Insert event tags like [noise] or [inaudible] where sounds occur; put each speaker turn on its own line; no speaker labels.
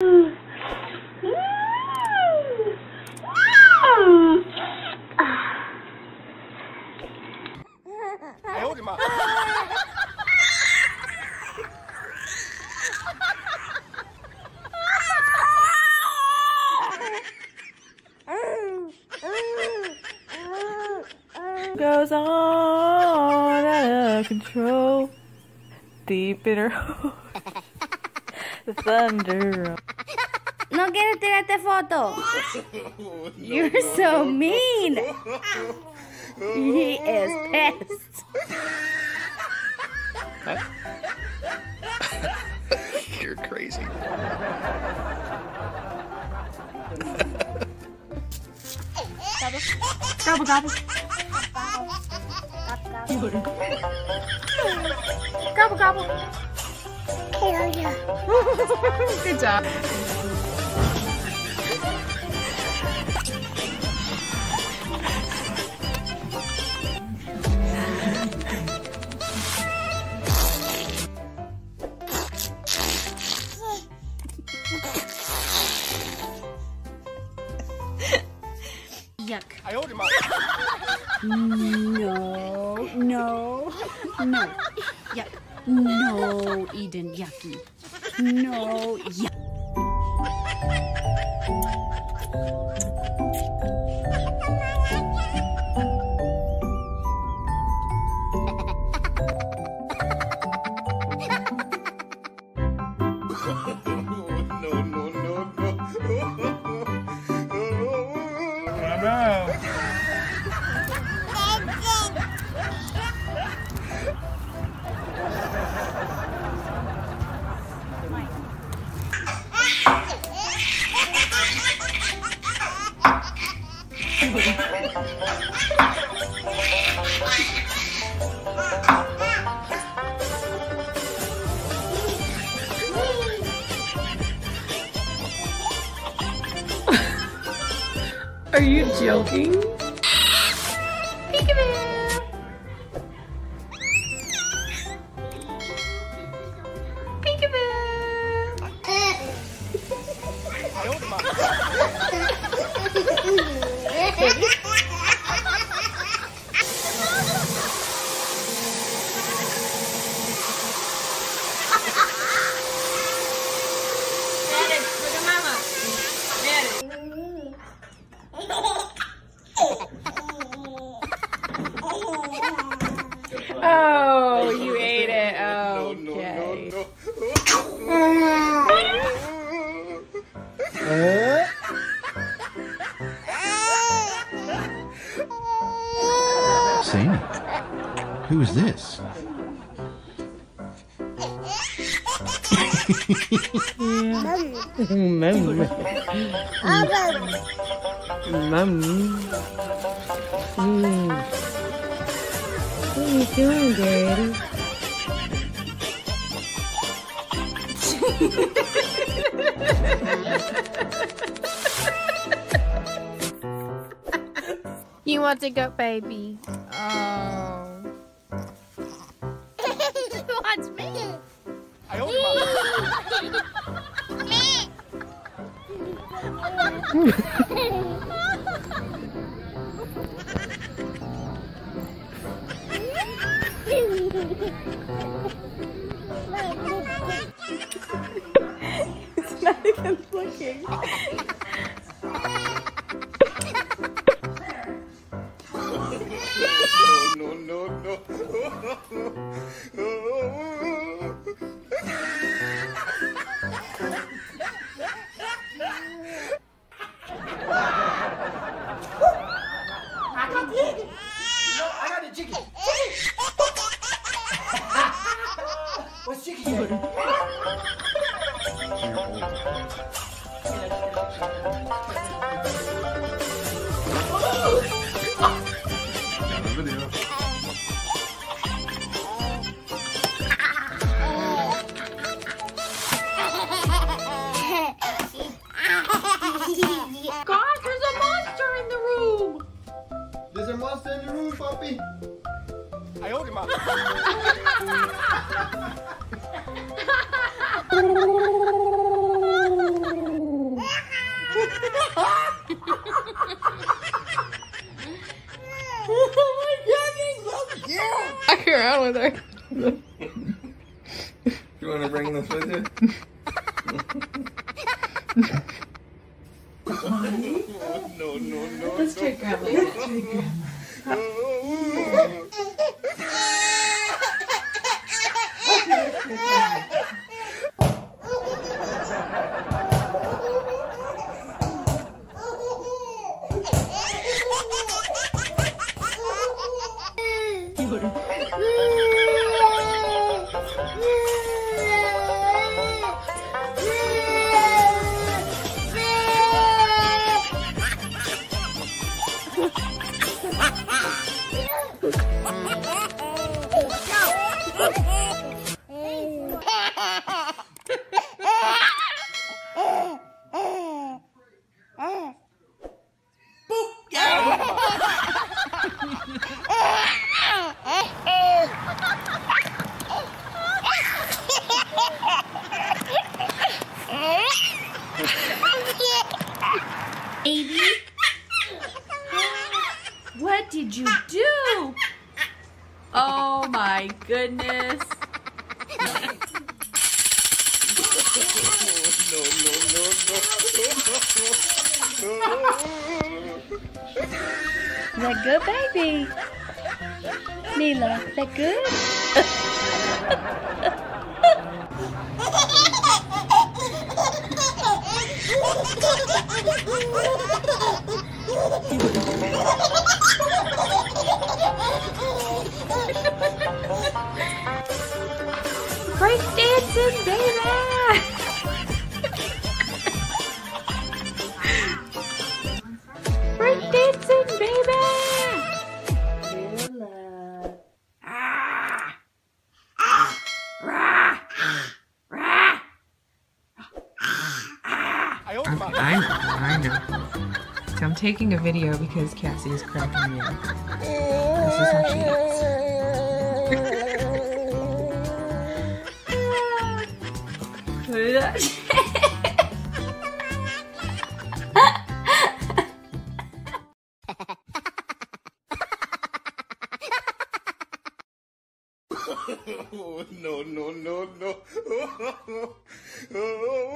哎呦我的妈！
goes on out of control. Deep in her the thunder.
No get quieres tirarte foto. You're so mean. He is pissed. [laughs]
You're crazy.
Gobble gobble. Gobble gobble.
Good job. [laughs] [laughs]
Yuck.
I owed him up. [laughs]
no, no, no. Eden, yucky. No. [laughs]
Are you joking?
Who is this?
Mum. Mum. Mm. What are you doing, Daddy? you want to go, baby? Oh.
That's me.
I hope
it's not even looking.
no, no, no, no. [laughs]
There's a monster in the room,
puppy.
I hold him up. [laughs]
oh
my god,
that's so cute! I around with
her. [laughs]
Oh, take grandma.
Baby? What did you do? Oh my goodness.
No, no, no,
Is that good, baby? Mila, is that good? [laughs]
I
know, I know. So I'm taking a video because Cassie is cracking me up. This is how she
up. [laughs]
Oh, no, no, no, no. [laughs]